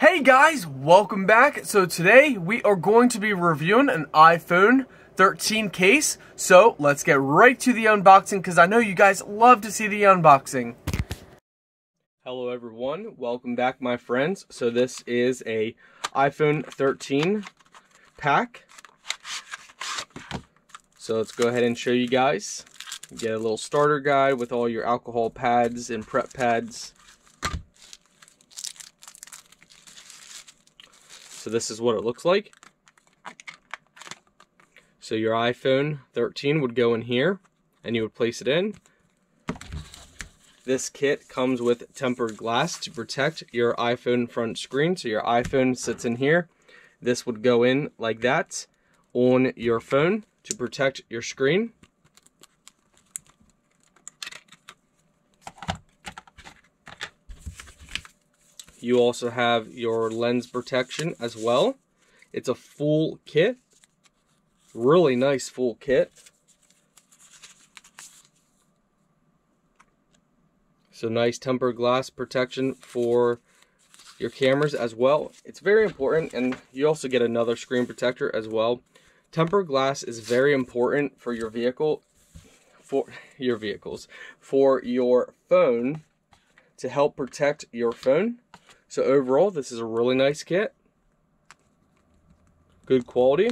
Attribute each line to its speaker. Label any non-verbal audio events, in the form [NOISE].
Speaker 1: Hey guys, welcome back. So today we are going to be reviewing an iPhone 13 case. So let's get right to the unboxing because I know you guys love to see the unboxing. Hello everyone, welcome back my friends. So this is a iPhone 13 pack. So let's go ahead and show you guys. get a little starter guide with all your alcohol pads and prep pads. So this is what it looks like. So your iPhone 13 would go in here and you would place it in. This kit comes with tempered glass to protect your iPhone front screen. So your iPhone sits in here. This would go in like that on your phone to protect your screen. You also have your lens protection as well. It's a full kit. Really nice full kit. So nice tempered glass protection for your cameras as well. It's very important and you also get another screen protector as well. Tempered glass is very important for your vehicle, for [LAUGHS] your vehicles, for your phone to help protect your phone. So overall, this is a really nice kit. Good quality.